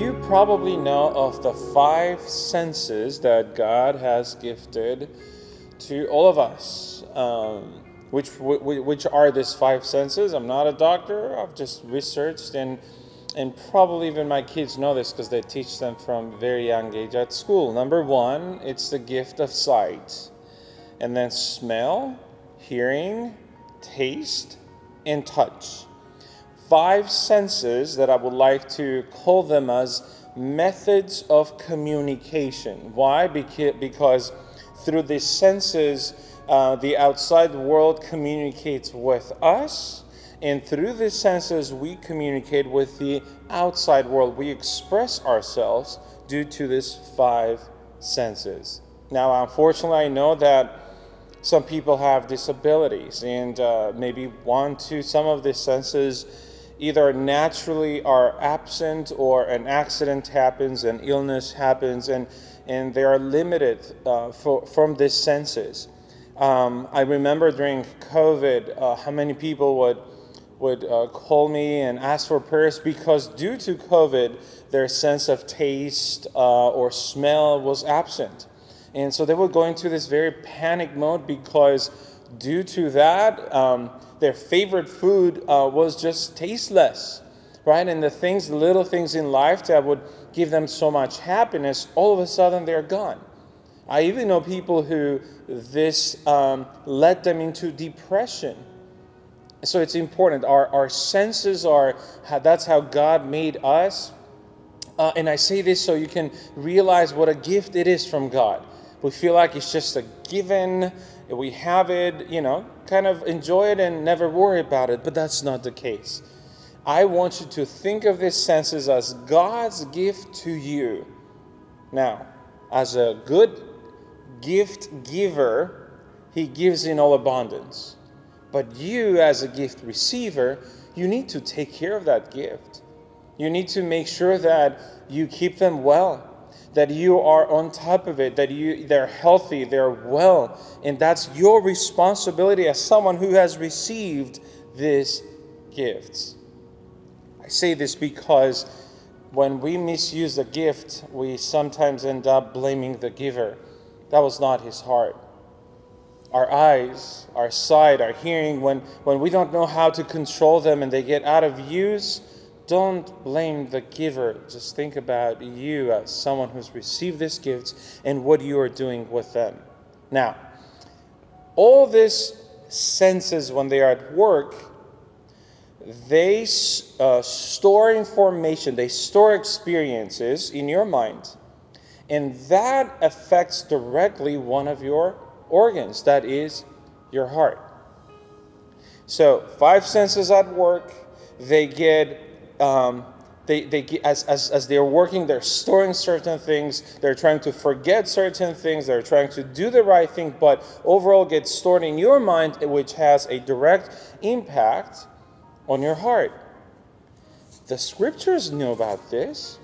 you probably know of the five senses that God has gifted to all of us. Um, which, which are these five senses? I'm not a doctor. I've just researched and and probably even my kids know this because they teach them from very young age at school. Number one, it's the gift of sight, and then smell, hearing, taste, and touch five senses that I would like to call them as methods of communication. Why? Because through these senses, uh, the outside world communicates with us, and through these senses, we communicate with the outside world. We express ourselves due to these five senses. Now, unfortunately, I know that some people have disabilities, and uh, maybe one, two, some of the senses either naturally are absent or an accident happens, an illness happens, and, and they are limited uh, for, from these senses. Um, I remember during COVID uh, how many people would, would uh, call me and ask for prayers because due to COVID, their sense of taste uh, or smell was absent. And so they would go into this very panic mode because due to that, um, their favorite food uh, was just tasteless, right? And the things, the little things in life that would give them so much happiness, all of a sudden they're gone. I even know people who this um, led them into depression. So it's important. Our, our senses are, that's how God made us. Uh, and I say this so you can realize what a gift it is from God. We feel like it's just a given, we have it, you know, kind of enjoy it and never worry about it, but that's not the case. I want you to think of these senses as God's gift to you. Now, as a good gift giver, He gives in all abundance. But you, as a gift receiver, you need to take care of that gift. You need to make sure that you keep them well that you are on top of it, that you they're healthy, they're well, and that's your responsibility as someone who has received these gifts. I say this because when we misuse a gift, we sometimes end up blaming the giver. That was not his heart. Our eyes, our sight, our hearing, when, when we don't know how to control them and they get out of use, don't blame the giver. Just think about you as someone who's received these gifts and what you are doing with them. Now, all these senses, when they are at work, they uh, store information, they store experiences in your mind, and that affects directly one of your organs, that is your heart. So, five senses at work, they get um, they, they, as, as, as they're working, they're storing certain things, they're trying to forget certain things, they're trying to do the right thing, but overall gets stored in your mind, which has a direct impact on your heart. The scriptures knew about this.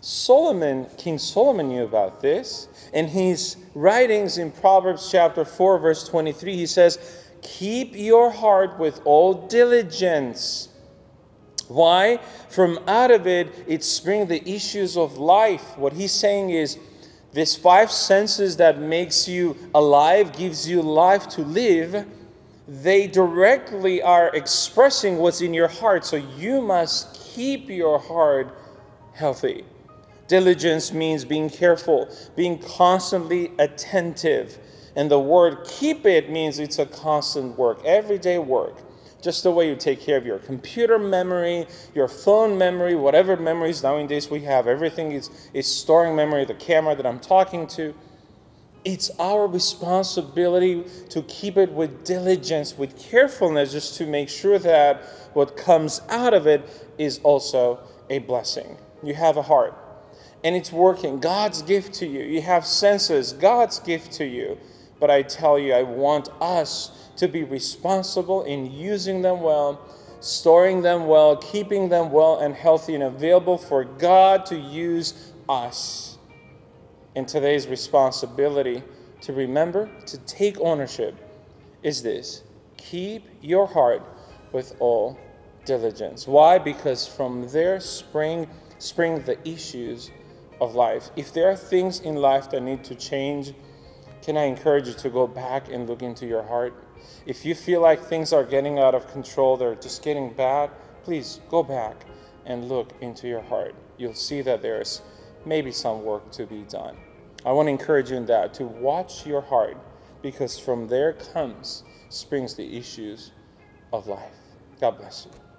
Solomon, King Solomon knew about this. In his writings in Proverbs chapter 4, verse 23, he says, Keep your heart with all diligence why? From out of it, it springs the issues of life. What he's saying is, this five senses that makes you alive, gives you life to live, they directly are expressing what's in your heart. So you must keep your heart healthy. Diligence means being careful, being constantly attentive. And the word keep it means it's a constant work, everyday work just the way you take care of your computer memory, your phone memory, whatever memories nowadays we have, everything is, is storing memory, the camera that I'm talking to. It's our responsibility to keep it with diligence, with carefulness, just to make sure that what comes out of it is also a blessing. You have a heart, and it's working. God's gift to you. You have senses, God's gift to you. But I tell you, I want us to be responsible in using them well, storing them well, keeping them well and healthy and available for God to use us. And today's responsibility to remember to take ownership is this keep your heart with all diligence. Why? Because from there spring spring the issues of life. If there are things in life that need to change, can I encourage you to go back and look into your heart? If you feel like things are getting out of control, they're just getting bad, please go back and look into your heart. You'll see that there's maybe some work to be done. I want to encourage you in that to watch your heart because from there comes springs the issues of life. God bless you.